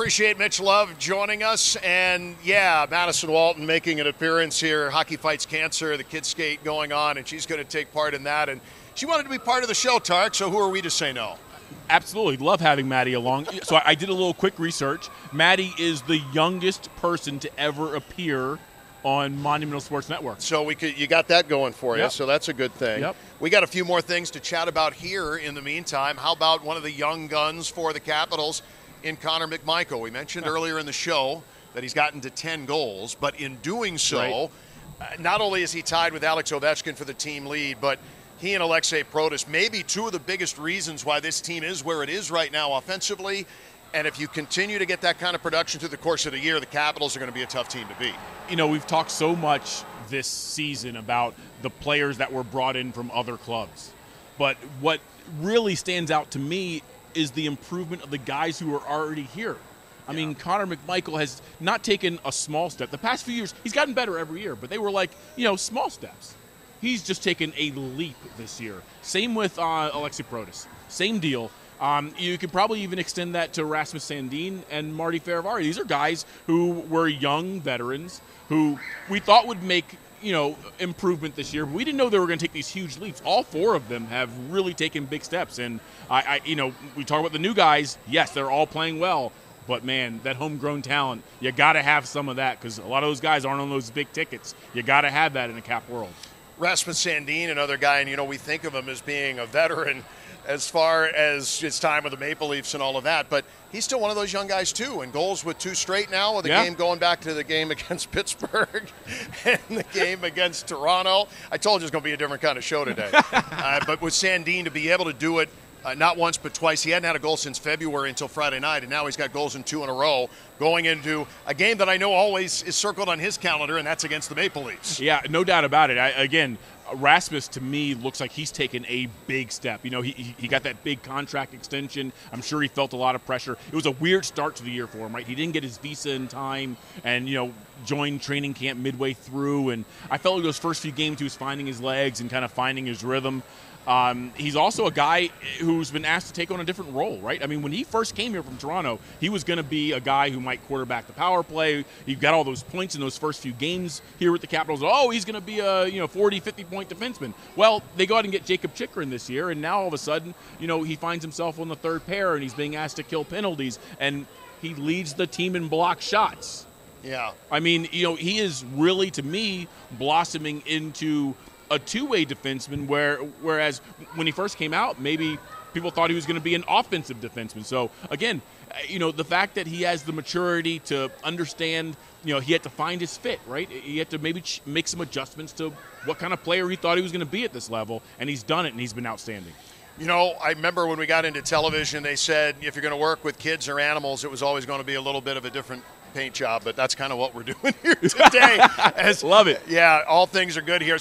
appreciate Mitch Love joining us. And yeah, Madison Walton making an appearance here. Hockey Fights Cancer, the kids skate going on, and she's going to take part in that. And she wanted to be part of the show, Tark, so who are we to say no? Absolutely. Love having Maddie along. So I did a little quick research. Maddie is the youngest person to ever appear on Monumental Sports Network. So we could you got that going for you. Yep. So that's a good thing. Yep. We got a few more things to chat about here in the meantime. How about one of the young guns for the Capitals in Connor McMichael? We mentioned earlier in the show that he's gotten to 10 goals, but in doing so, Right. uh, not only is he tied with Alex Ovechkin for the team lead, but he and Aliaksei Protas may be two of the biggest reasons why this team is where it is right now offensively. And if you continue to get that kind of production through the course of the year, the Capitals are going to be a tough team to beat. you know, we've talked so much this season about the players that were brought in from other clubs. But what really stands out to me is the improvement of the guys who are already here. I mean, Connor McMichael has not taken a small step. The past few years, he's gotten better every year, but they were like, you know, small steps. He's just taken a leap this year. Same with uh, Aliaksei Protas. Same deal. Um, you could probably even extend that to Rasmus Sandin and Marty Fehervary. These are guys who were young veterans who we thought would make you know improvement this year. We didn't know they were going to take these huge leaps. All four of them have really taken big steps. And I, I, you know, we talk about the new guys. Yes, they're all playing well. But man, that homegrown talent, you got to have some of that because a lot of those guys aren't on those big tickets. You got to have that in a cap world. Rasmus Sandin, another guy, and you know we think of him as being a veteran as far as his time with the Maple Leafs and all of that, but he's still one of those young guys too. And goals with two straight now, with the Yeah. game going back to the game against Pittsburgh and the game against Toronto. I told you it's going to be a different kind of show today. uh, but with Sandin to be able to do it. Uh, not once but twice. He hadn't had a goal since February until Friday night, and now he's got goals in two in a row, going into a game that I know always is circled on his calendar, and that's against the Maple Leafs. Yeah, no doubt about it. I, again, Rasmus to me looks like he's taken a big step. You know, he, he got that big contract extension. I'm sure he felt a lot of pressure. It was a weird start to the year for him, right? He didn't get his visa in time, and you know, joined training camp midway through. And I felt like those first few games he was finding his legs and kind of finding his rhythm. Um, he's also a guy who's been asked to take on a different role, right? I mean, when he first came here from Toronto, he was going to be a guy who might quarterback the power play. He got all those points in those first few games here with the Capitals. Oh, he's going to be a you know 40, 50 point defenseman. Well, they go out and get Jakob Chychrun this year, and now all of a sudden, you know, he finds himself on the third pair, and he's being asked to kill penalties, and he leads the team in block shots. Yeah. I mean, you know, he is really to me blossoming into a two-way defenseman. Where whereas when he first came out, maybe people thought he was going to be an offensive defenseman. So again, you know, the fact that he has the maturity to understand, you know, he had to find his fit, right? He had to maybe ch- make some adjustments to what kind of player he thought he was going to be at this level, and he's done it, and he's been outstanding. You know, I remember when we got into television, they said if you're going to work with kids or animals, it was always going to be a little bit of a different paint job. But that's kind of what we're doing here today. As, Love it. Yeah, all things are good here.